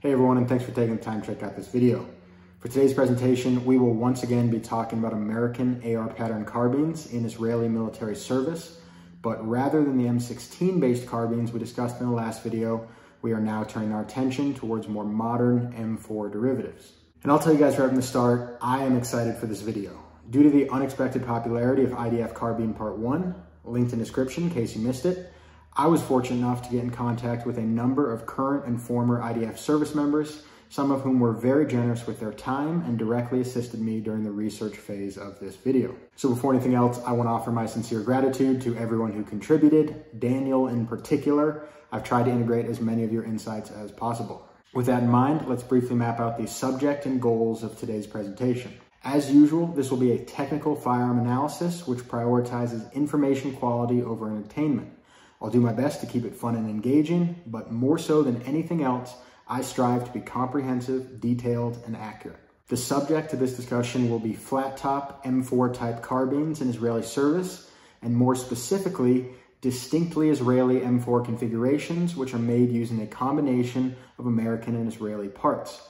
Hey everyone, and thanks for taking the time to check out this video. For today's presentation, we will once again be talking about American AR pattern carbines in Israeli military service, but rather than the M16 based carbines we discussed in the last video, we are now turning our attention towards more modern M4 derivatives. And I'll tell you guys right from the start, I am excited for this video. Due to the unexpected popularity of IDF Carbine Part 1, linked in description in case you missed it, I was fortunate enough to get in contact with a number of current and former IDF service members, some of whom were very generous with their time and directly assisted me during the research phase of this video. So before anything else, I want to offer my sincere gratitude to everyone who contributed, Daniel in particular. I've tried to integrate as many of your insights as possible. With that in mind, let's briefly map out the subject and goals of today's presentation. As usual, this will be a technical firearm analysis which prioritizes information quality over entertainment. I'll do my best to keep it fun and engaging, but more so than anything else, I strive to be comprehensive, detailed, and accurate. The subject of this discussion will be flat top M4 type carbines in Israeli service, and more specifically, distinctly Israeli M4 configurations, which are made using a combination of American and Israeli parts.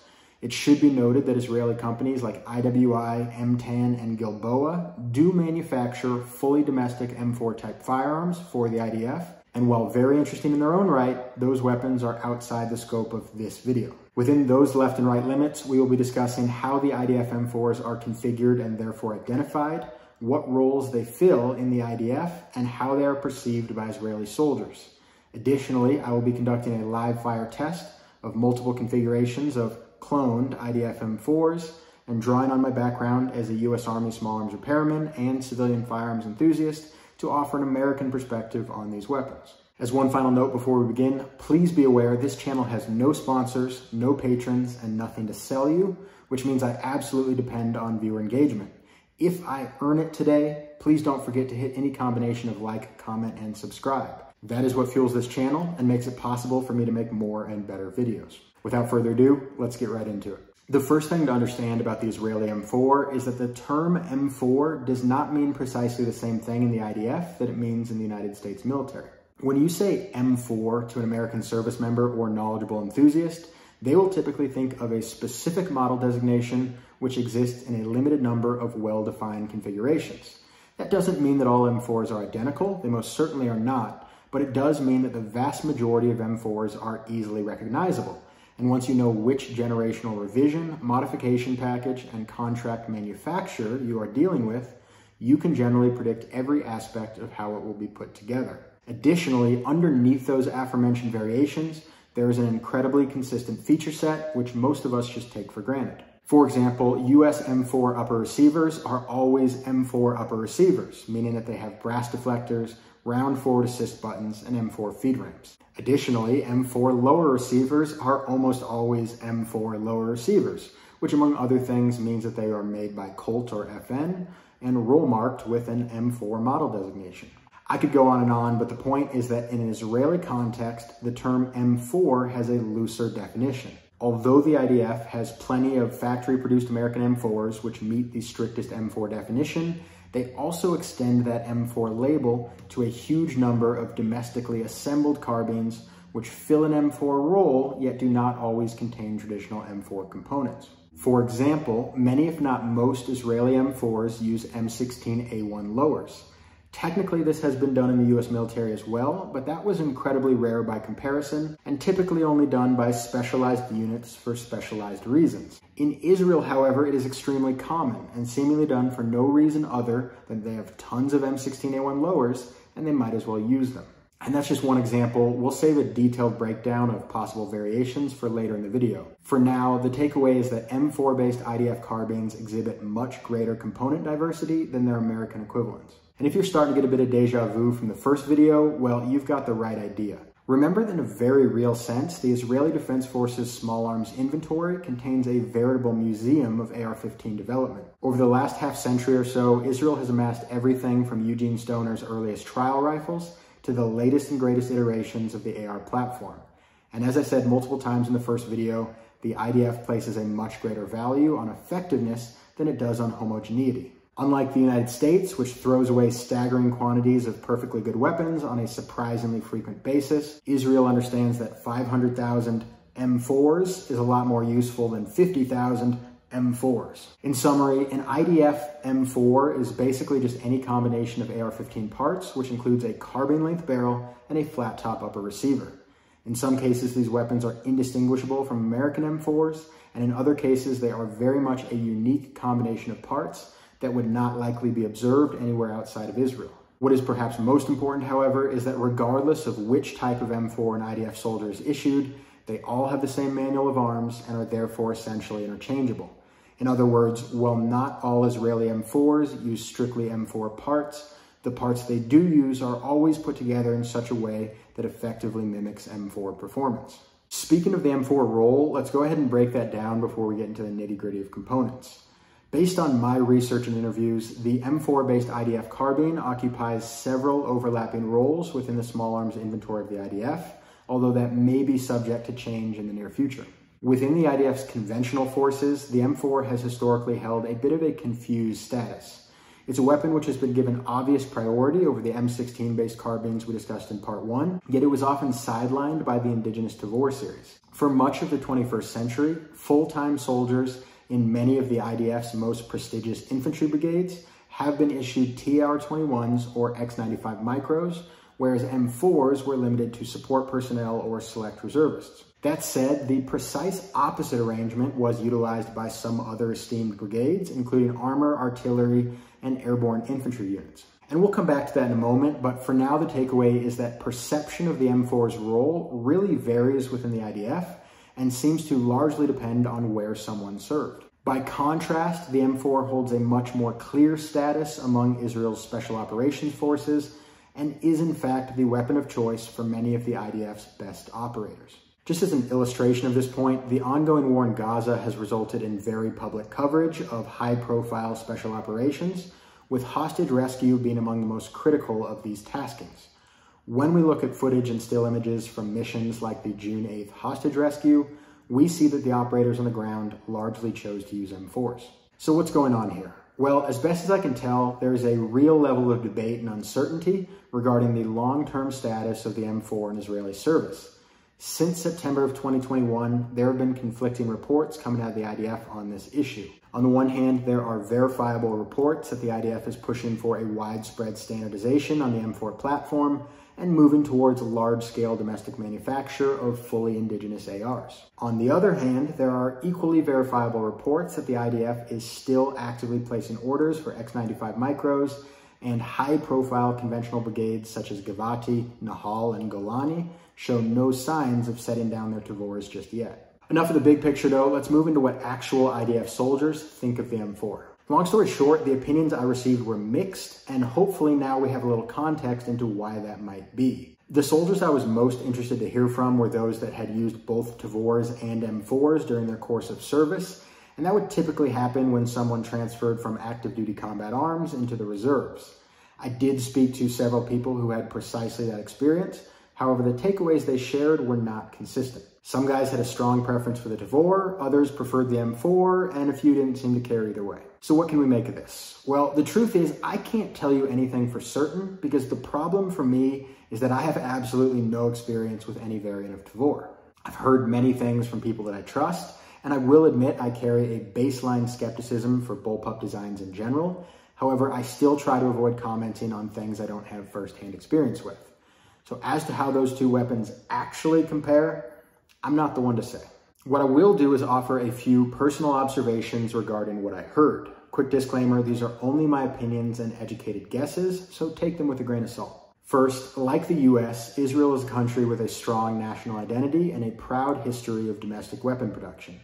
It should be noted that Israeli companies like IWI, Emtan, and Gilboa do manufacture fully domestic M4 type firearms for the IDF, and while very interesting in their own right, those weapons are outside the scope of this video. Within those left and right limits, we will be discussing how the IDF M4s are configured and therefore identified, what roles they fill in the IDF, and how they are perceived by Israeli soldiers. Additionally, I will be conducting a live fire test of multiple configurations of cloned IDF M4s and drawing on my background as a U.S. Army small arms repairman and civilian firearms enthusiast, to offer an American perspective on these weapons. As one final note before we begin, please be aware this channel has no sponsors, no patrons, and nothing to sell you, which means I absolutely depend on viewer engagement. If I earn it today, please don't forget to hit any combination of like, comment, and subscribe. That is what fuels this channel and makes it possible for me to make more and better videos. Without further ado, let's get right into it. The first thing to understand about the Israeli M4 is that the term M4 does not mean precisely the same thing in the IDF that it means in the United States military. When you say M4 to an American service member or knowledgeable enthusiast, they will typically think of a specific model designation which exists in a limited number of well-defined configurations. That doesn't mean that all M4s are identical, they most certainly are not, but it does mean that the vast majority of M4s are easily recognizable. And once you know which generational revision, modification package, and contract manufacturer you are dealing with, you can generally predict every aspect of how it will be put together. Additionally, underneath those aforementioned variations, there is an incredibly consistent feature set, which most of us just take for granted. For example, US M4 upper receivers are always M4 upper receivers, meaning that they have brass deflectors, round forward assist buttons, and M4 feed ramps. Additionally, M4 lower receivers are almost always M4 lower receivers, which among other things means that they are made by Colt or FN and roll marked with an M4 model designation. I could go on and on, but the point is that in an Israeli context, the term M4 has a looser definition. Although the IDF has plenty of factory produced American M4s which meet the strictest M4 definition, they also extend that M4 label to a huge number of domestically assembled carbines which fill an M4 role yet do not always contain traditional M4 components. For example, many if not most Israeli M4s use M16A1 lowers. Technically, this has been done in the US military as well, but that was incredibly rare by comparison and typically only done by specialized units for specialized reasons. In Israel, however, it is extremely common and seemingly done for no reason other than they have tons of M16A1 lowers and they might as well use them. And that's just one example. We'll save a detailed breakdown of possible variations for later in the video. For now, the takeaway is that M4-based IDF carbines exhibit much greater component diversity than their American equivalents. And if you're starting to get a bit of deja vu from the first video, well, you've got the right idea. Remember that in a very real sense, the Israeli Defense Forces small arms inventory contains a veritable museum of AR-15 development. Over the last half century or so, Israel has amassed everything from Eugene Stoner's earliest trial rifles to the latest and greatest iterations of the AR platform. And as I said multiple times in the first video, the IDF places a much greater value on effectiveness than it does on homogeneity. Unlike the United States, which throws away staggering quantities of perfectly good weapons on a surprisingly frequent basis, Israel understands that 500,000 M4s is a lot more useful than 50,000 M4s. In summary, an IDF M4 is basically just any combination of AR-15 parts, which includes a carbine length barrel and a flat top upper receiver. In some cases, these weapons are indistinguishable from American M4s, and in other cases, they are very much a unique combination of parts that would not likely be observed anywhere outside of Israel. What is perhaps most important, however, is that regardless of which type of M4 an IDF soldier is issued, they all have the same manual of arms and are therefore essentially interchangeable. In other words, while not all Israeli M4s use strictly M4 parts, the parts they do use are always put together in such a way that effectively mimics M4 performance. Speaking of the M4 role, let's go ahead and break that down before we get into the nitty gritty of components. Based on my research and interviews, the M4-based IDF carbine occupies several overlapping roles within the small arms inventory of the IDF, although that may be subject to change in the near future. Within the IDF's conventional forces, the M4 has historically held a bit of a confused status. It's a weapon which has been given obvious priority over the M16 based carbines we discussed in part one, yet it was often sidelined by the indigenous Tavor series. For much of the 21st century, full time soldiers in many of the IDF's most prestigious infantry brigades have been issued TAR 21s or X95 micros, whereas M4s were limited to support personnel or select reservists. That said, the precise opposite arrangement was utilized by some other esteemed brigades, including armor, artillery, and airborne infantry units. And we'll come back to that in a moment, but for now, the takeaway is that perception of the M4's role really varies within the IDF and seems to largely depend on where someone served. By contrast, the M4 holds a much more clear status among Israel's special operations forces and is in fact the weapon of choice for many of the IDF's best operators. Just as an illustration of this point, the ongoing war in Gaza has resulted in very public coverage of high profile special operations, with hostage rescue being among the most critical of these taskings. When we look at footage and still images from missions like the June 8th hostage rescue, we see that the operators on the ground largely chose to use M4s. So what's going on here? Well, as best as I can tell, there is a real level of debate and uncertainty regarding the long-term status of the M4 in Israeli service. Since September of 2021, there have been conflicting reports coming out of the IDF on this issue. On the one hand, there are verifiable reports that the IDF is pushing for a widespread standardization on the M4 platform and moving towards large-scale domestic manufacture of fully indigenous ARs. On the other hand, there are equally verifiable reports that the IDF is still actively placing orders for X95 micros and high-profile conventional brigades such as Givati, Nahal, and Golani show no signs of setting down their Tavors just yet. Enough of the big picture though, let's move into what actual IDF soldiers think of the M4. Long story short, the opinions I received were mixed, and hopefully now we have a little context into why that might be. The soldiers I was most interested to hear from were those that had used both Tavors and M4s during their course of service, and that would typically happen when someone transferred from active duty combat arms into the reserves. I did speak to several people who had precisely that experience, However, the takeaways they shared were not consistent. Some guys had a strong preference for the Tavor, others preferred the M4, and a few didn't seem to care either way. So what can we make of this? Well, the truth is I can't tell you anything for certain because the problem for me is that I have absolutely no experience with any variant of Tavor. I've heard many things from people that I trust, and I will admit I carry a baseline skepticism for bullpup designs in general. However, I still try to avoid commenting on things I don't have firsthand experience with. So as to how those two weapons actually compare, I'm not the one to say. What I will do is offer a few personal observations regarding what I heard. Quick disclaimer, these are only my opinions and educated guesses, so take them with a grain of salt. First, like the US, Israel is a country with a strong national identity and a proud history of domestic weapon production.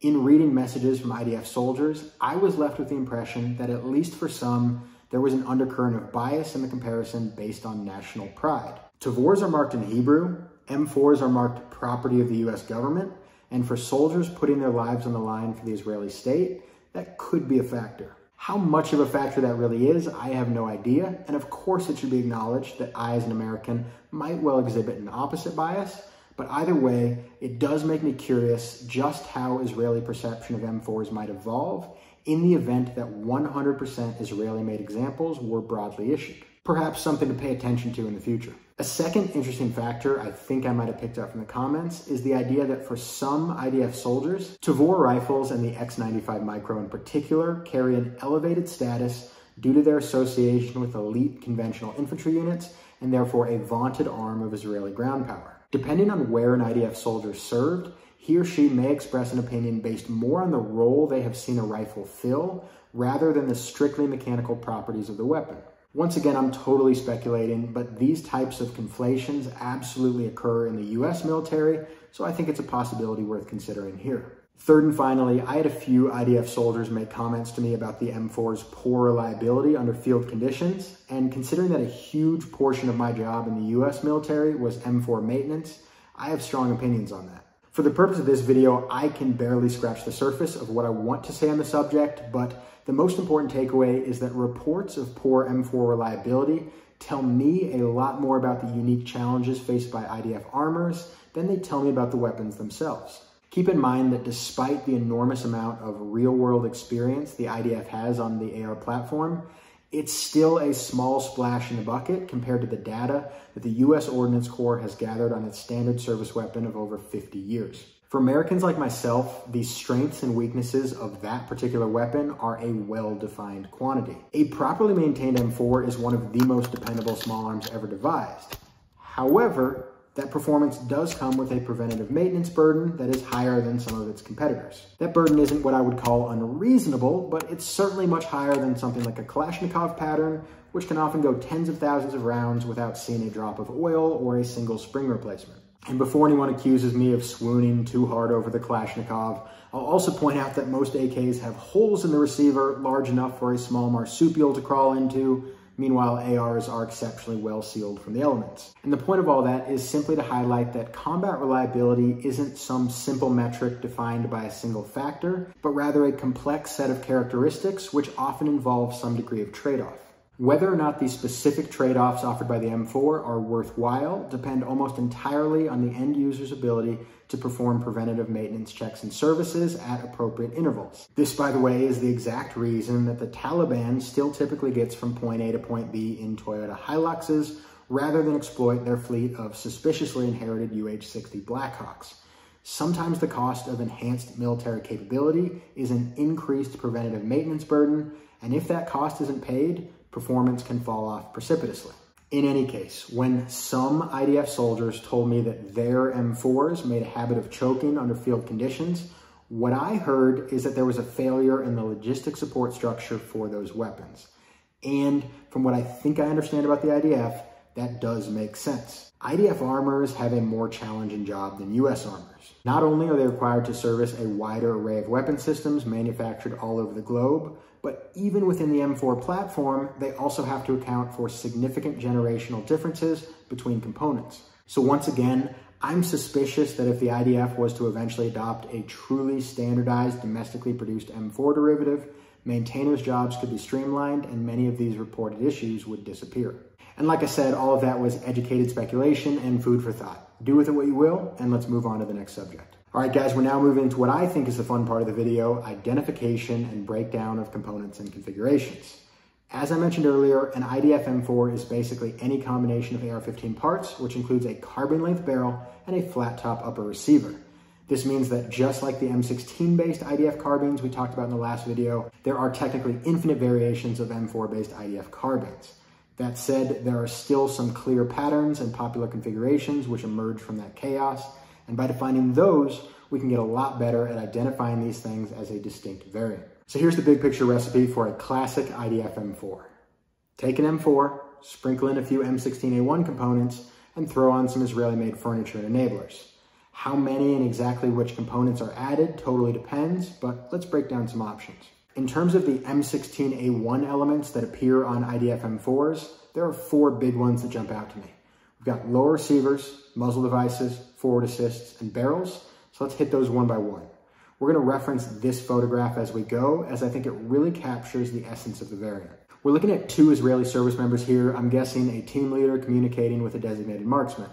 In reading messages from IDF soldiers, I was left with the impression that at least for some, there was an undercurrent of bias in the comparison based on national pride. Tavors are marked in Hebrew, M4s are marked property of the US government, and for soldiers putting their lives on the line for the Israeli state, that could be a factor. How much of a factor that really is, I have no idea, and of course it should be acknowledged that I as an American might well exhibit an opposite bias, but either way, it does make me curious just how Israeli perception of M4s might evolve in the event that 100% Israeli-made examples were broadly issued. Perhaps something to pay attention to in the future. A second interesting factor I think I might have picked up from the comments is the idea that for some IDF soldiers, Tavor rifles and the X95 Micro in particular carry an elevated status due to their association with elite conventional infantry units and therefore a vaunted arm of Israeli ground power. Depending on where an IDF soldier served, he or she may express an opinion based more on the role they have seen a rifle fill rather than the strictly mechanical properties of the weapon. Once again, I'm totally speculating, but these types of conflations absolutely occur in the US military, so I think it's a possibility worth considering here. Third and finally, I had a few IDF soldiers make comments to me about the M4's poor reliability under field conditions, and considering that a huge portion of my job in the US military was M4 maintenance, I have strong opinions on that. For the purpose of this video, I can barely scratch the surface of what I want to say on the subject, but the most important takeaway is that reports of poor M4 reliability tell me a lot more about the unique challenges faced by IDF armorers than they tell me about the weapons themselves. Keep in mind that despite the enormous amount of real world experience the IDF has on the AR platform, it's still a small splash in the bucket compared to the data that the US Ordnance Corps has gathered on its standard service weapon of over 50 years. For Americans like myself, the strengths and weaknesses of that particular weapon are a well-defined quantity. A properly maintained M4 is one of the most dependable small arms ever devised. However, that performance does come with a preventative maintenance burden that is higher than some of its competitors. That burden isn't what I would call unreasonable, but it's certainly much higher than something like a Kalashnikov pattern, which can often go tens of thousands of rounds without seeing a drop of oil or a single spring replacement. And before anyone accuses me of swooning too hard over the Kalashnikov, I'll also point out that most AKs have holes in the receiver large enough for a small marsupial to crawl into. Meanwhile, ARs are exceptionally well sealed from the elements. And the point of all that is simply to highlight that combat reliability isn't some simple metric defined by a single factor, but rather a complex set of characteristics which often involve some degree of trade-off. Whether or not these specific trade-offs offered by the M4 are worthwhile depend almost entirely on the end user's ability to perform preventative maintenance checks and services at appropriate intervals. This, by the way, is the exact reason that the Taliban still typically gets from point A to point B in Toyota Hiluxes rather than exploit their fleet of suspiciously inherited UH-60 Blackhawks. Sometimes the cost of enhanced military capability is an increased preventative maintenance burden, and if that cost isn't paid, performance can fall off precipitously. In any case, when some IDF soldiers told me that their M4s made a habit of choking under field conditions, what I heard is that there was a failure in the logistic support structure for those weapons. And from what I think I understand about the IDF, that does make sense. IDF armorers have a more challenging job than US armorers. Not only are they required to service a wider array of weapon systems manufactured all over the globe, but even within the M4 platform, they also have to account for significant generational differences between components. So once again, I'm suspicious that if the IDF was to eventually adopt a truly standardized domestically produced M4 derivative, maintainers' jobs could be streamlined and many of these reported issues would disappear. And like I said, all of that was educated speculation and food for thought. Do with it what you will, and let's move on to the next subject. All right, guys, we're now moving into what I think is the fun part of the video, identification and breakdown of components and configurations. As I mentioned earlier, an IDF M4 is basically any combination of AR-15 parts, which includes a carbine length barrel and a flat top upper receiver. This means that just like the M16 based IDF carbines we talked about in the last video, there are technically infinite variations of M4 based IDF carbines. That said, there are still some clear patterns and popular configurations which emerge from that chaos, and by defining those, we can get a lot better at identifying these things as a distinct variant. So here's the big picture recipe for a classic IDF M4. Take an M4, sprinkle in a few M16A1 components, and throw on some Israeli-made furniture and enablers. How many and exactly which components are added totally depends, but let's break down some options. In terms of the M16A1 elements that appear on IDF M4s, there are four big ones that jump out to me. We've got lower receivers, muzzle devices, forward assists, and barrels. So let's hit those one by one. We're gonna reference this photograph as we go, as I think it really captures the essence of the variant. We're looking at two Israeli service members here. I'm guessing a team leader communicating with a designated marksman.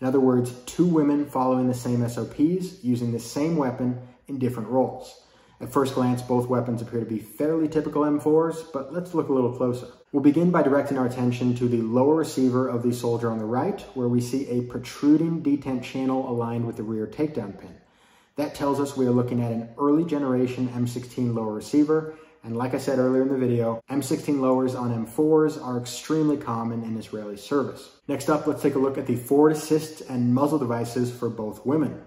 In other words, two women following the same SOPs, using the same weapon in different roles. At first glance, both weapons appear to be fairly typical M4s, but let's look a little closer. We'll begin by directing our attention to the lower receiver of the soldier on the right, where we see a protruding detent channel aligned with the rear takedown pin. That tells us we are looking at an early generation M16 lower receiver, and like I said earlier in the video, M16 lowers on M4s are extremely common in Israeli service. Next up, let's take a look at the forward assist and muzzle devices for both women.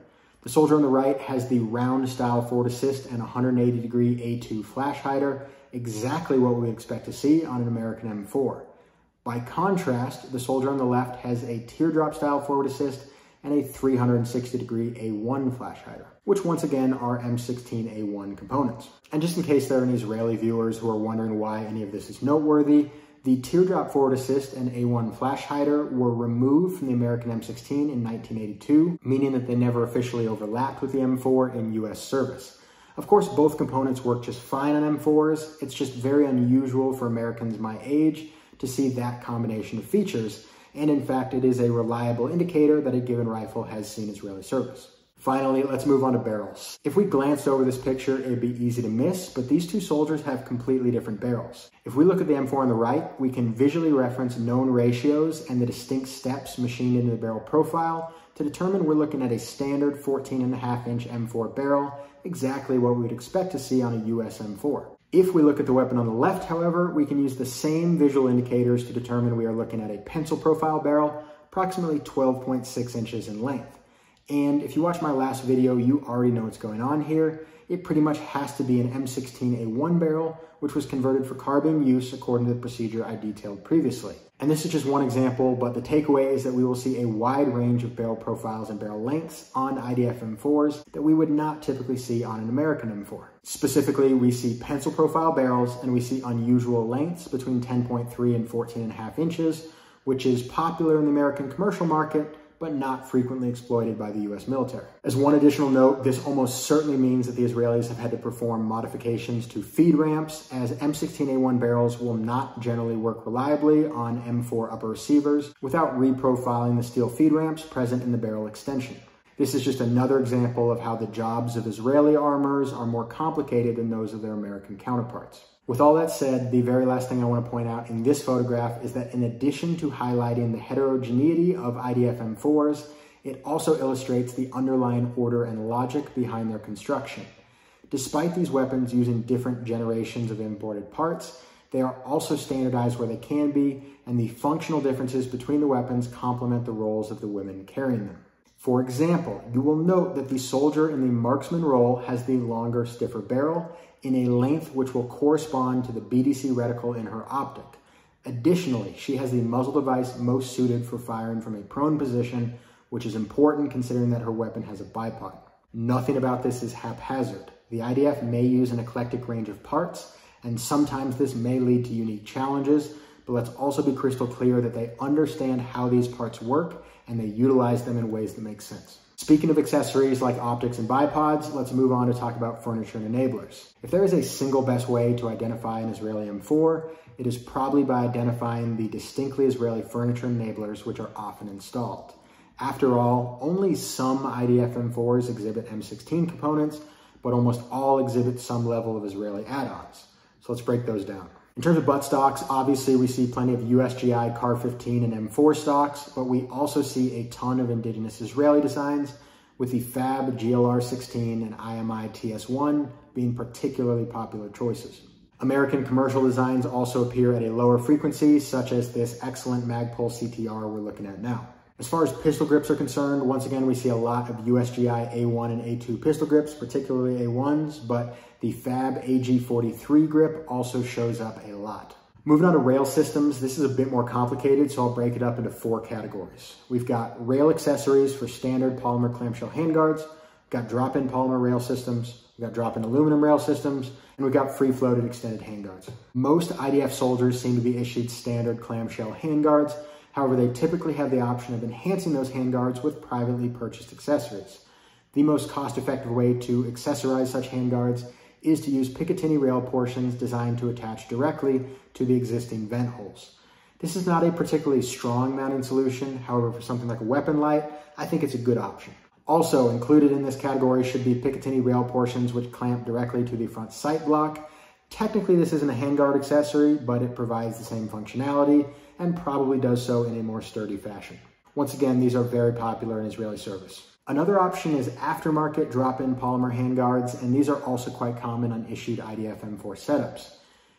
The soldier on the right has the round style forward assist and 180 degree A2 flash hider, exactly what we expect to see on an American M4. By contrast, the soldier on the left has a teardrop style forward assist and a 360 degree A1 flash hider, which once again are M16 A1 components. And just in case there are any Israeli viewers who are wondering why any of this is noteworthy, the teardrop forward assist and A1 flash hider were removed from the American M16 in 1982, meaning that they never officially overlapped with the M4 in US service. Of course, both components work just fine on M4s. It's just very unusual for Americans my age to see that combination of features. And in fact, it is a reliable indicator that a given rifle has seen Israeli service. Finally, let's move on to barrels. If we glanced over this picture, it'd be easy to miss, but these two soldiers have completely different barrels. If we look at the M4 on the right, we can visually reference known ratios and the distinct steps machined into the barrel profile to determine we're looking at a standard 14 and a half inch M4 barrel, exactly what we would expect to see on a US M4. If we look at the weapon on the left, however, we can use the same visual indicators to determine we are looking at a pencil profile barrel, approximately 12.6 inches in length. And if you watch my last video, you already know what's going on here. It pretty much has to be an M16A1 barrel, which was converted for carbine use according to the procedure I detailed previously. And this is just one example, but the takeaway is that we will see a wide range of barrel profiles and barrel lengths on IDF M4s that we would not typically see on an American M4. Specifically, we see pencil profile barrels and we see unusual lengths between 10.3 and 14.5 inches, which is popular in the American commercial market, but not frequently exploited by the US military. As one additional note, this almost certainly means that the Israelis have had to perform modifications to feed ramps, as M16A1 barrels will not generally work reliably on M4 upper receivers without reprofiling the steel feed ramps present in the barrel extension. This is just another example of how the jobs of Israeli armorers are more complicated than those of their American counterparts. With all that said, the very last thing I want to point out in this photograph is that in addition to highlighting the heterogeneity of IDF M4s, it also illustrates the underlying order and logic behind their construction. Despite these weapons using different generations of imported parts, they are also standardized where they can be, and the functional differences between the weapons complement the roles of the women carrying them. For example, you will note that the soldier in the marksman role has the longer, stiffer barrel, in a length which will correspond to the BDC reticle in her optic. Additionally, she has the muzzle device most suited for firing from a prone position, which is important considering that her weapon has a bipod. Nothing about this is haphazard. The IDF may use an eclectic range of parts, and sometimes this may lead to unique challenges, but let's also be crystal clear that they understand how these parts work and they utilize them in ways that make sense. Speaking of accessories like optics and bipods, let's move on to talk about furniture and enablers. If there is a single best way to identify an Israeli M4, it is probably by identifying the distinctly Israeli furniture enablers which are often installed. After all, only some IDF M4s exhibit M16 components, but almost all exhibit some level of Israeli add-ons. So let's break those down. In terms of butt stocks, obviously we see plenty of USGI CAR 15 and M4 stocks, but we also see a ton of indigenous Israeli designs, with the FAB GLR 16 and IMI TS1 being particularly popular choices. American commercial designs also appear at a lower frequency, such as this excellent Magpul CTR we're looking at now. As far as pistol grips are concerned, once again, we see a lot of USGI A1 and A2 pistol grips, particularly A1s, but the Fab AG43 grip also shows up a lot. Moving on to rail systems, this is a bit more complicated, so I'll break it up into four categories. We've got rail accessories for standard polymer clamshell handguards, got drop-in polymer rail systems, we've got drop-in aluminum rail systems, and we've got free-floated extended handguards. Most IDF soldiers seem to be issued standard clamshell handguards, However, they typically have the option of enhancing those handguards with privately purchased accessories. The most cost-effective way to accessorize such handguards is to use Picatinny rail portions designed to attach directly to the existing vent holes. This is not a particularly strong mounting solution. However, for something like a weapon light, I think it's a good option. Also included in this category should be Picatinny rail portions which clamp directly to the front sight block. Technically this isn't a handguard accessory, but it provides the same functionality and probably does so in a more sturdy fashion. Once again, these are very popular in Israeli service. Another option is aftermarket drop-in polymer handguards, and these are also quite common on issued IDF M4 setups.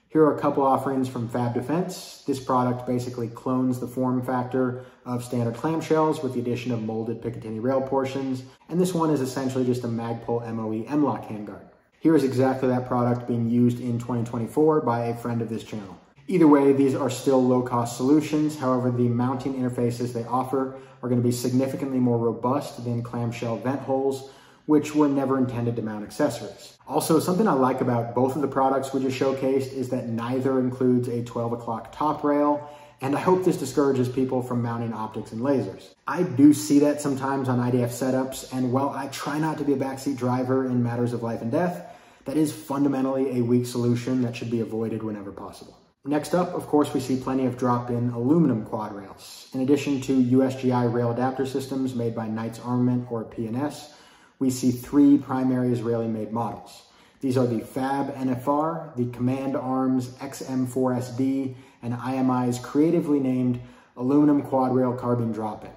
Here are a couple offerings from Fab Defense. This product basically clones the form factor of standard clamshells with the addition of molded Picatinny rail portions, and this one is essentially just a Magpul MOE M-LOK handguard. Here is exactly that product being used in 2024 by a friend of this channel. Either way, these are still low-cost solutions. However, the mounting interfaces they offer are going to be significantly more robust than clamshell vent holes, which were never intended to mount accessories. Also, something I like about both of the products we just showcased is that neither includes a 12 o'clock top rail, and I hope this discourages people from mounting optics and lasers. I do see that sometimes on IDF setups, and while I try not to be a backseat driver in matters of life and death, that is fundamentally a weak solution that should be avoided whenever possible. Next up, of course, we see plenty of drop-in aluminum quad rails. In addition to USGI rail adapter systems made by Knights Armament or P&S, we see three primary Israeli-made models. These are the FAB NFR, the Command Arms XM4SD, and IMI's creatively named aluminum quad rail carbine drop-in.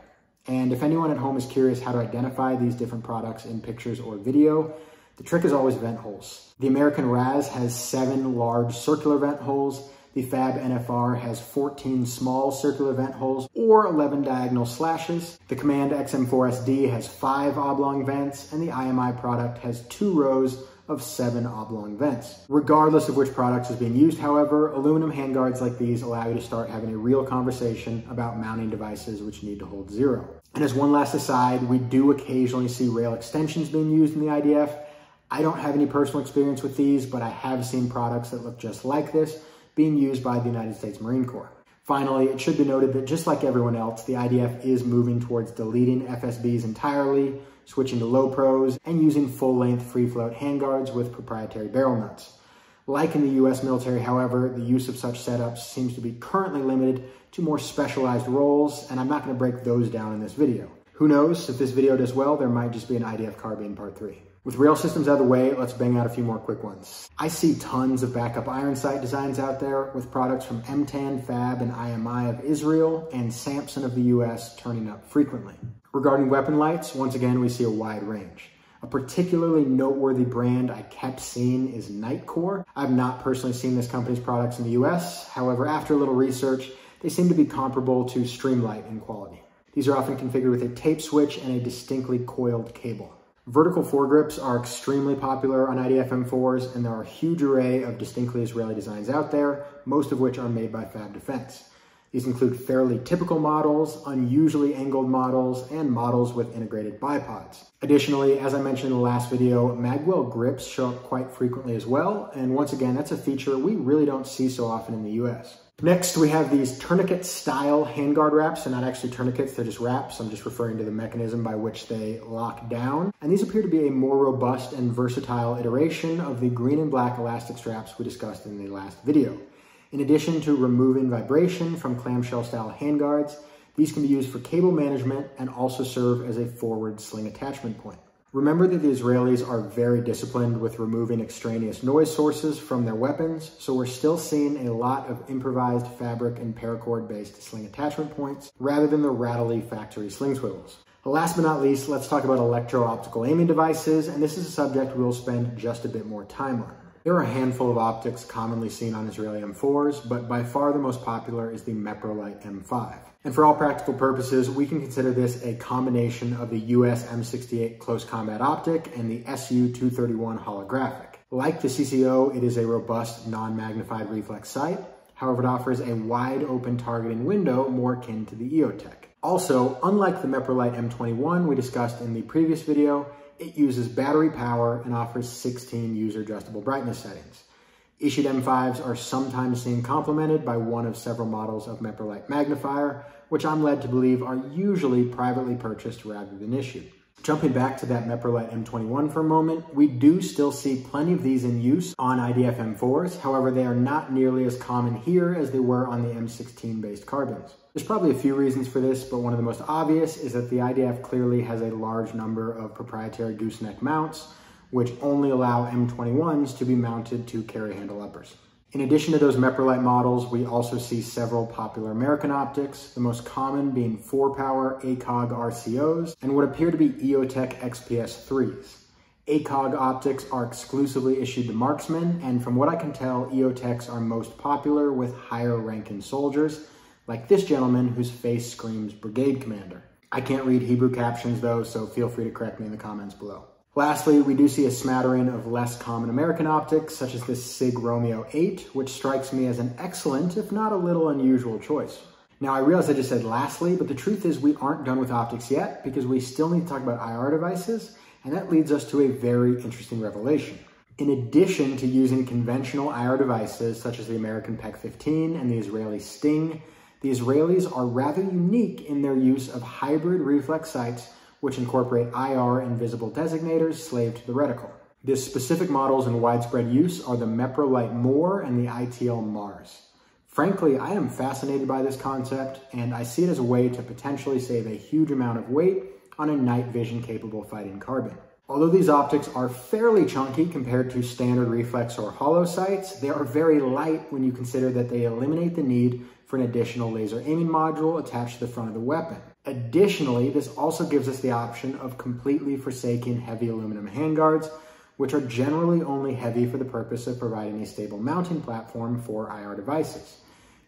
And if anyone at home is curious how to identify these different products in pictures or video, the trick is always vent holes. The American RAS has seven large circular vent holes, the Fab NFR has 14 small circular vent holes or 11 diagonal slashes. The Command XM4SD has five oblong vents and the IMI product has two rows of seven oblong vents. Regardless of which product is being used, however, aluminum handguards like these allow you to start having a real conversation about mounting devices which need to hold zero. And as one last aside, we do occasionally see rail extensions being used in the IDF. I don't have any personal experience with these, but I have seen products that look just like this, being used by the United States Marine Corps. Finally, it should be noted that just like everyone else, the IDF is moving towards deleting FSBs entirely, switching to low pros, and using full-length free-float handguards with proprietary barrel nuts. Like in the US military, however, the use of such setups seems to be currently limited to more specialized roles, and I'm not going to break those down in this video. Who knows, if this video does well, there might just be an IDF carbine part 3. With rail systems out of the way, let's bang out a few more quick ones. I see tons of backup iron sight designs out there with products from MTAN, Fab, and IMI of Israel and Samson of the US turning up frequently. Regarding weapon lights, once again, we see a wide range. A particularly noteworthy brand I kept seeing is Nitecore. I've not personally seen this company's products in the US. However, after a little research, they seem to be comparable to Streamlight in quality. These are often configured with a tape switch and a distinctly coiled cable. Vertical foregrips are extremely popular on IDF M4s, and there are a huge array of distinctly Israeli designs out there, most of which are made by Fab Defense. These include fairly typical models, unusually angled models, and models with integrated bipods. Additionally, as I mentioned in the last video, magwell grips show up quite frequently as well, and once again, that's a feature we really don't see so often in the US. Next, we have these tourniquet style handguard wraps. They're not actually tourniquets, they're just wraps. I'm just referring to the mechanism by which they lock down. And these appear to be a more robust and versatile iteration of the green and black elastic straps we discussed in the last video. In addition to removing vibration from clamshell style handguards, these can be used for cable management and also serve as a forward sling attachment point. Remember that the Israelis are very disciplined with removing extraneous noise sources from their weapons, so we're still seeing a lot of improvised fabric and paracord based sling attachment points rather than the rattly factory sling swivels. Last but not least, let's talk about electro-optical aiming devices, and this is a subject we'll spend just a bit more time on. There are a handful of optics commonly seen on Israeli M4s, but by far the most popular is the Meprolight M5. And for all practical purposes, we can consider this a combination of the US M68 close combat optic and the SU-231 holographic. Like the CCO, it is a robust non-magnified reflex sight. However, it offers a wide open targeting window more akin to the EOTech. Also, unlike the Meprolight M21 we discussed in the previous video, it uses battery power and offers 16 user adjustable brightness settings. Issued M5s are sometimes seen complemented by one of several models of Meprolight magnifier, which I'm led to believe are usually privately purchased rather than issued. Jumping back to that Meprolight M21 for a moment, we do still see plenty of these in use on IDF M4s. However, they are not nearly as common here as they were on the M16 based carbines. There's probably a few reasons for this, but one of the most obvious is that the IDF clearly has a large number of proprietary gooseneck mounts, which only allow M21s to be mounted to carry handle uppers. In addition to those Meprolight models, we also see several popular American optics, the most common being 4-power ACOG RCOs and what appear to be EOTech XPS 3s. ACOG optics are exclusively issued to marksmen, and from what I can tell, EOTechs are most popular with higher ranking soldiers, like this gentleman whose face screams brigade commander. I can't read Hebrew captions though, so feel free to correct me in the comments below. Lastly, we do see a smattering of less common American optics, such as this SIG Romeo 8, which strikes me as an excellent, if not a little unusual choice. Now, I realize I just said lastly, but the truth is we aren't done with optics yet because we still need to talk about IR devices, and that leads us to a very interesting revelation. In addition to using conventional IR devices such as the American PEQ-15 and the Israeli Sting, the Israelis are rather unique in their use of hybrid reflex sights which incorporate IR and visible designators slaved to the reticle. The specific models in widespread use are the Meprolight MOR and the ITL Mars. Frankly, I am fascinated by this concept, and I see it as a way to potentially save a huge amount of weight on a night vision capable fighting carbine. Although these optics are fairly chunky compared to standard reflex or holo sights, they are very light when you consider that they eliminate the need for an additional laser aiming module attached to the front of the weapon. Additionally, this also gives us the option of completely forsaking heavy aluminum handguards, which are generally only heavy for the purpose of providing a stable mounting platform for IR devices.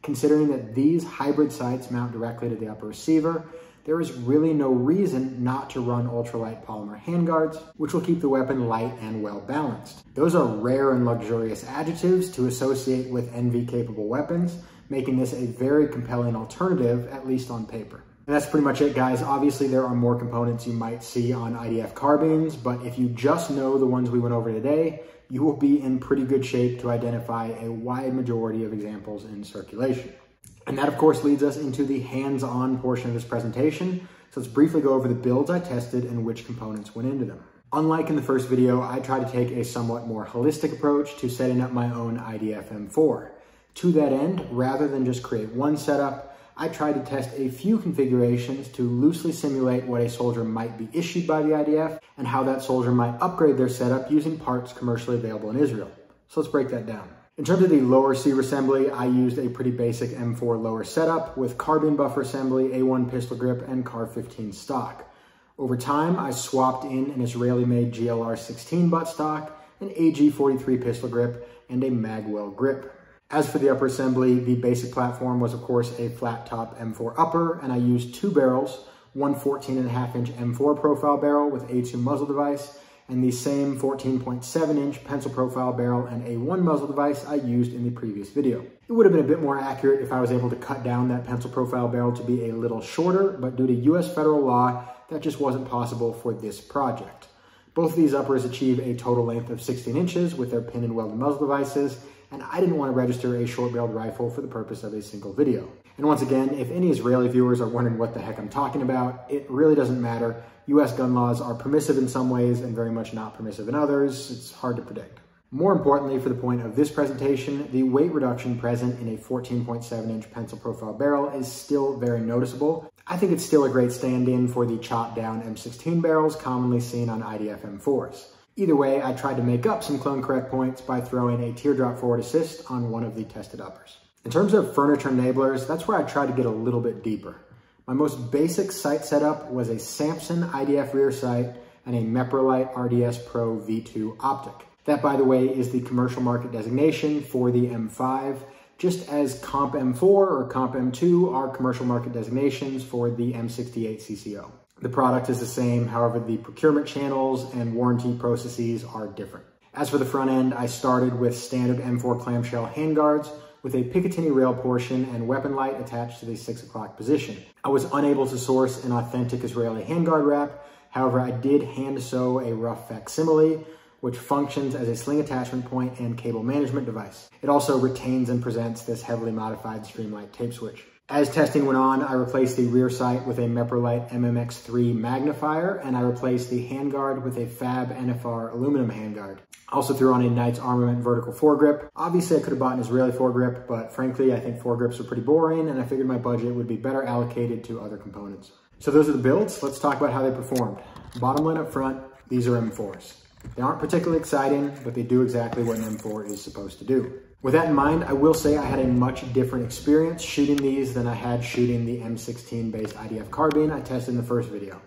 Considering that these hybrid sights mount directly to the upper receiver, there is really no reason not to run ultralight polymer handguards, which will keep the weapon light and well balanced. Those are rare and luxurious adjectives to associate with NV capable weapons, making this a very compelling alternative, at least on paper. And that's pretty much it, guys. Obviously, there are more components you might see on IDF carbines, but if you just know the ones we went over today, you will be in pretty good shape to identify a wide majority of examples in circulation. And that, of course, leads us into the hands-on portion of this presentation. So let's briefly go over the builds I tested and which components went into them. Unlike in the first video, I tried to take a somewhat more holistic approach to setting up my own IDF M4. To that end, rather than just create one setup, I tried to test a few configurations to loosely simulate what a soldier might be issued by the IDF and how that soldier might upgrade their setup using parts commercially available in Israel. So let's break that down. In terms of the lower receiver assembly, I used a pretty basic M4 lower setup with carbine buffer assembly, A1 pistol grip, and CAR 15 stock. Over time, I swapped in an Israeli-made GLR 16 buttstock, an AG43 pistol grip, and a Magwell grip. As for the upper assembly, the basic platform was of course a flat top M4 upper, and I used two barrels, one 14 and a half inch M4 profile barrel with A2 muzzle device, and the same 14.7 inch pencil profile barrel and A1 muzzle device I used in the previous video. It would have been a bit more accurate if I was able to cut down that pencil profile barrel to be a little shorter, but due to US federal law, that just wasn't possible for this project. Both of these uppers achieve a total length of 16 inches with their pin and welded muzzle devices, and I didn't want to register a short-barreled rifle for the purpose of a single video. And once again, if any Israeli viewers are wondering what the heck I'm talking about, it really doesn't matter. US gun laws are permissive in some ways and very much not permissive in others. It's hard to predict. More importantly, for the point of this presentation, the weight reduction present in a 14.7 inch pencil profile barrel is still very noticeable. I think it's still a great stand-in for the chopped down M16 barrels commonly seen on IDF M4s. Either way, I tried to make up some clone correct points by throwing a teardrop forward assist on one of the tested uppers. In terms of furniture enablers, that's where I tried to get a little bit deeper. My most basic sight setup was a Samson IDF rear sight and a Meprolight RDS Pro V2 optic. That, by the way, is the commercial market designation for the M5, just as Comp M4 or Comp M2 are commercial market designations for the M68 CCO. The product is the same, however, the procurement channels and warranty processes are different. As for the front end, I started with standard M4 clamshell handguards with a Picatinny rail portion and weapon light attached to the six o'clock position. I was unable to source an authentic Israeli handguard wrap. However, I did hand sew a rough facsimile, which functions as a sling attachment point and cable management device. It also retains and presents this heavily modified Streamlight tape switch. As testing went on, I replaced the rear sight with a Meprolight MMX3 magnifier, and I replaced the handguard with a Fab NFR aluminum handguard. Also threw on a Knights Armament vertical foregrip. Obviously, I could have bought an Israeli foregrip, but frankly, I think foregrips are pretty boring, and I figured my budget would be better allocated to other components. So those are the builds. Let's talk about how they performed. Bottom line up front, these are M4s. They aren't particularly exciting, but they do exactly what an M4 is supposed to do. With that in mind, I will say I had a much different experience shooting these than I had shooting the M16 based IDF carbine I tested in the first video.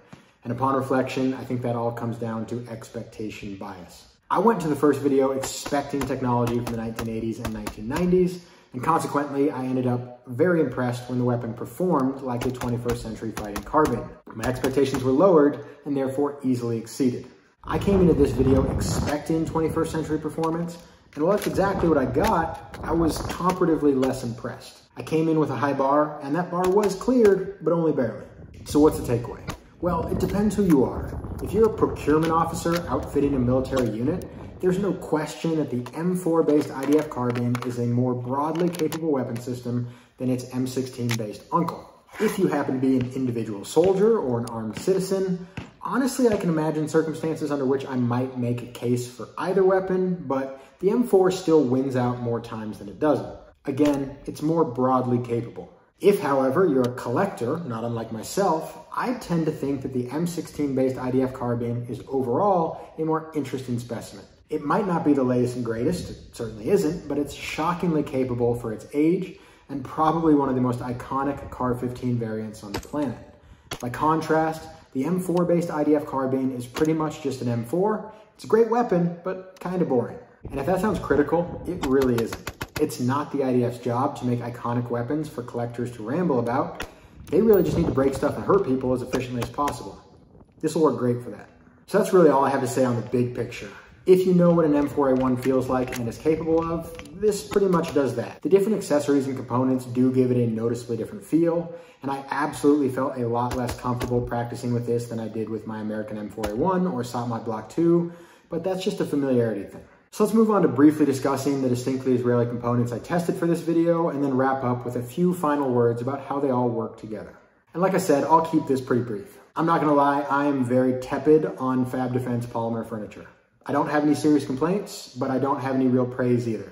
And upon reflection, I think that all comes down to expectation bias. I went to the first video expecting technology from the 1980s and 1990s, and consequently, I ended up very impressed when the weapon performed like a 21st century fighting carbine. My expectations were lowered and therefore easily exceeded. I came into this video expecting 21st century performance, and while that's exactly what I got, I was comparatively less impressed. I came in with a high bar, and that bar was cleared, but only barely. So what's the takeaway? Well, it depends who you are. If you're a procurement officer outfitting a military unit, there's no question that the M4-based IDF carbine is a more broadly capable weapon system than its M16-based uncle. If you happen to be an individual soldier or an armed citizen, Honestly, I can imagine circumstances under which I might make a case for either weapon, but the M4 still wins out more times than it doesn't. Again, it's more broadly capable. If, however, you're a collector, not unlike myself, I tend to think that the M16-based IDF carbine is overall a more interesting specimen. It might not be the latest and greatest, it certainly isn't, but it's shockingly capable for its age and probably one of the most iconic CAR-15 variants on the planet. By contrast, the M4 based IDF carbine is pretty much just an M4. It's a great weapon, but kind of boring. And if that sounds critical, it really isn't. It's not the IDF's job to make iconic weapons for collectors to ramble about. They really just need to break stuff and hurt people as efficiently as possible. This will work great for that. So that's really all I have to say on the big picture. If you know what an M4A1 feels like and is capable of, this pretty much does that. The different accessories and components do give it a noticeably different feel, and I absolutely felt a lot less comfortable practicing with this than I did with my American M4A1 or SOPMOD Block 2, but that's just a familiarity thing. So let's move on to briefly discussing the distinctly Israeli components I tested for this video and then wrap up with a few final words about how they all work together. And like I said, I'll keep this pretty brief. I'm not gonna lie, I am very tepid on Fab Defense polymer furniture. I don't have any serious complaints, but I don't have any real praise either.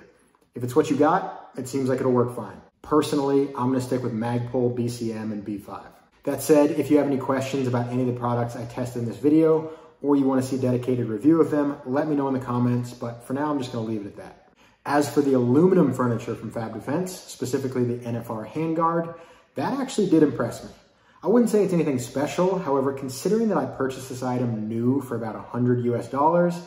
If it's what you got, it seems like it'll work fine. Personally, I'm gonna stick with Magpul, BCM, and B5. That said, if you have any questions about any of the products I tested in this video, or you wanna see a dedicated review of them, let me know in the comments, but for now, I'm just gonna leave it at that. As for the aluminum furniture from Fab Defense, specifically the NFR handguard, that actually did impress me. I wouldn't say it's anything special, however, considering that I purchased this item new for about 100 US dollars,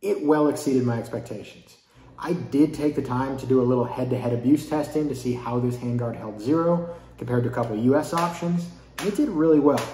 it well exceeded my expectations. I did take the time to do a little head-to-head -head abuse testing to see how this handguard held zero compared to a couple US options, and it did really well.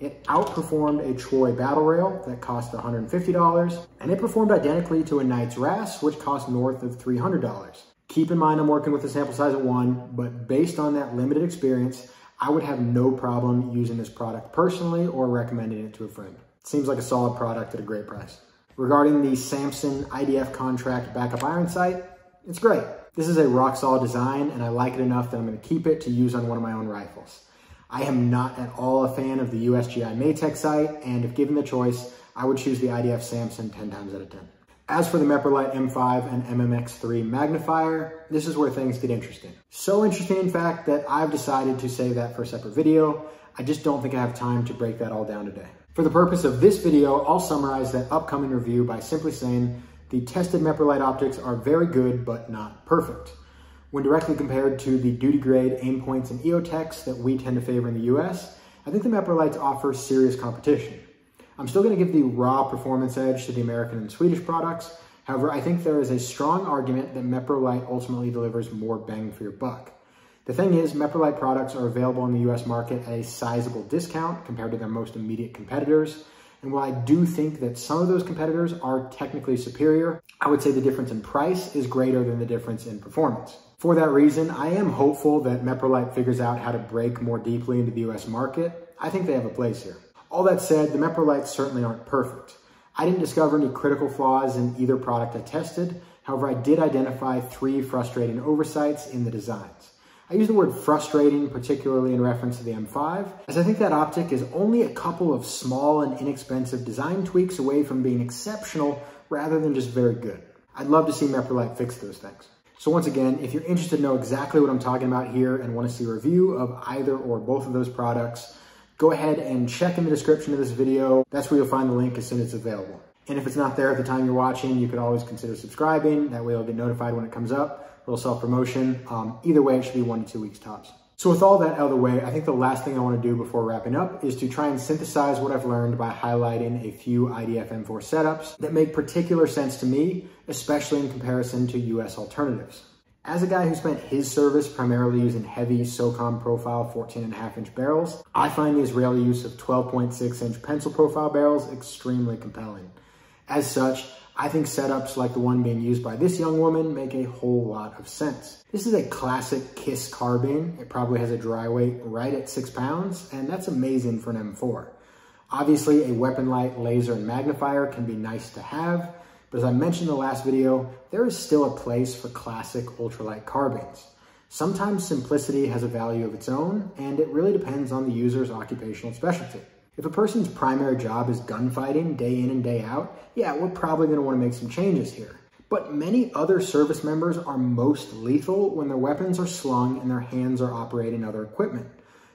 It outperformed a Troy battle rail that cost $150, and it performed identically to a Knights RAS, which cost north of $300. Keep in mind I'm working with a sample size of one, but based on that limited experience, I would have no problem using this product personally or recommending it to a friend. It seems like a solid product at a great price. Regarding the Samson IDF contract backup iron sight, it's great. This is a rock solid design and I like it enough that I'm gonna keep it to use on one of my own rifles. I am not at all a fan of the USGI Matech sight and if given the choice, I would choose the IDF Samson 10 times out of 10. As for the Meprolight M5 and MMX3 magnifier, this is where things get interesting. So interesting, in fact, that I've decided to save that for a separate video. I just don't think I have time to break that all down today. For the purpose of this video, I'll summarize that upcoming review by simply saying the tested Meprolight optics are very good, but not perfect. When directly compared to the duty grade Aimpoints and EOTechs that we tend to favor in the US, I think the Meprolights offer serious competition. I'm still gonna give the raw performance edge to the American and Swedish products. However, I think there is a strong argument that Meprolight ultimately delivers more bang for your buck. The thing is, Meprolight products are available in the US market at a sizable discount compared to their most immediate competitors. And while I do think that some of those competitors are technically superior, I would say the difference in price is greater than the difference in performance. For that reason, I am hopeful that Meprolight figures out how to break more deeply into the US market. I think they have a place here. All that said, the Meprolights certainly aren't perfect. I didn't discover any critical flaws in either product I tested. However, I did identify three frustrating oversights in the designs. I use the word frustrating, particularly in reference to the M5, as I think that optic is only a couple of small and inexpensive design tweaks away from being exceptional rather than just very good. I'd love to see Meprolight fix those things. So once again, if you're interested to know exactly what I'm talking about here and want to see a review of either or both of those products, go ahead and check in the description of this video. That's where you'll find the link as soon as it's available. And if it's not there at the time you're watching, you could always consider subscribing. That way you'll get notified when it comes up little self-promotion. Um, either way, it should be one to two weeks tops. So with all that out of the way, I think the last thing I want to do before wrapping up is to try and synthesize what I've learned by highlighting a few IDF M4 setups that make particular sense to me, especially in comparison to US alternatives. As a guy who spent his service primarily using heavy SOCOM profile 14 and a half inch barrels, I find the Israeli use of 12.6 inch pencil profile barrels extremely compelling. As such, I think setups like the one being used by this young woman make a whole lot of sense. This is a classic KISS carbine. It probably has a dry weight right at six pounds, and that's amazing for an M4. Obviously, a weapon light, laser, and magnifier can be nice to have, but as I mentioned in the last video, there is still a place for classic ultralight carbines. Sometimes simplicity has a value of its own, and it really depends on the user's occupational specialty. If a person's primary job is gunfighting day in and day out, yeah, we're probably gonna wanna make some changes here. But many other service members are most lethal when their weapons are slung and their hands are operating other equipment.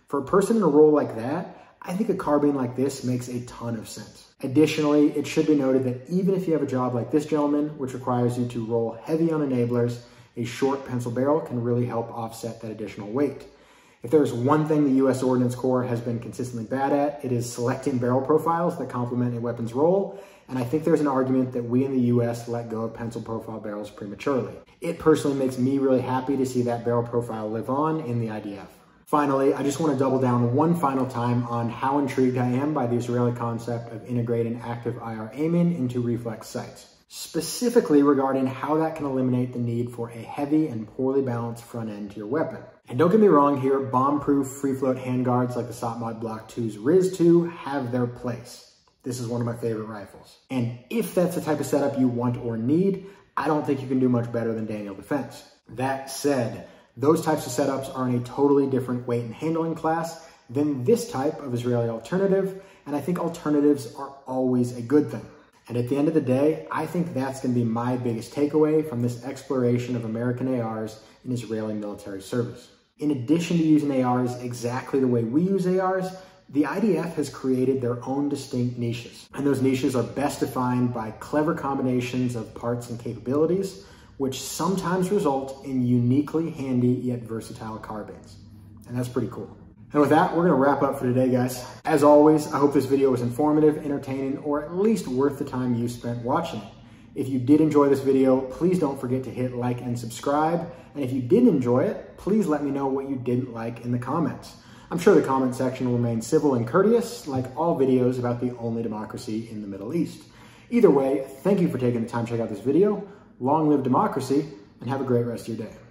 For a person in a role like that, I think a carbine like this makes a ton of sense. Additionally, it should be noted that even if you have a job like this gentleman, which requires you to roll heavy on enablers, a short pencil barrel can really help offset that additional weight. If there's one thing the U.S. Ordnance Corps has been consistently bad at, it is selecting barrel profiles that complement a weapon's role, and I think there's an argument that we in the U.S. let go of pencil profile barrels prematurely. It personally makes me really happy to see that barrel profile live on in the IDF. Finally, I just want to double down one final time on how intrigued I am by the Israeli concept of integrating active IR aiming into reflex sights specifically regarding how that can eliminate the need for a heavy and poorly balanced front end to your weapon. And don't get me wrong here, bomb-proof free float handguards like the SOPMOD Block 2's RIS II have their place. This is one of my favorite rifles. And if that's the type of setup you want or need, I don't think you can do much better than Daniel Defense. That said, those types of setups are in a totally different weight and handling class than this type of Israeli alternative, and I think alternatives are always a good thing. And at the end of the day, I think that's going to be my biggest takeaway from this exploration of American ARs in Israeli military service. In addition to using ARs exactly the way we use ARs, the IDF has created their own distinct niches. And those niches are best defined by clever combinations of parts and capabilities, which sometimes result in uniquely handy yet versatile carbines. And that's pretty cool. And with that, we're gonna wrap up for today, guys. As always, I hope this video was informative, entertaining, or at least worth the time you spent watching it. If you did enjoy this video, please don't forget to hit like and subscribe. And if you did enjoy it, please let me know what you didn't like in the comments. I'm sure the comment section will remain civil and courteous, like all videos about the only democracy in the Middle East. Either way, thank you for taking the time to check out this video. Long live democracy, and have a great rest of your day.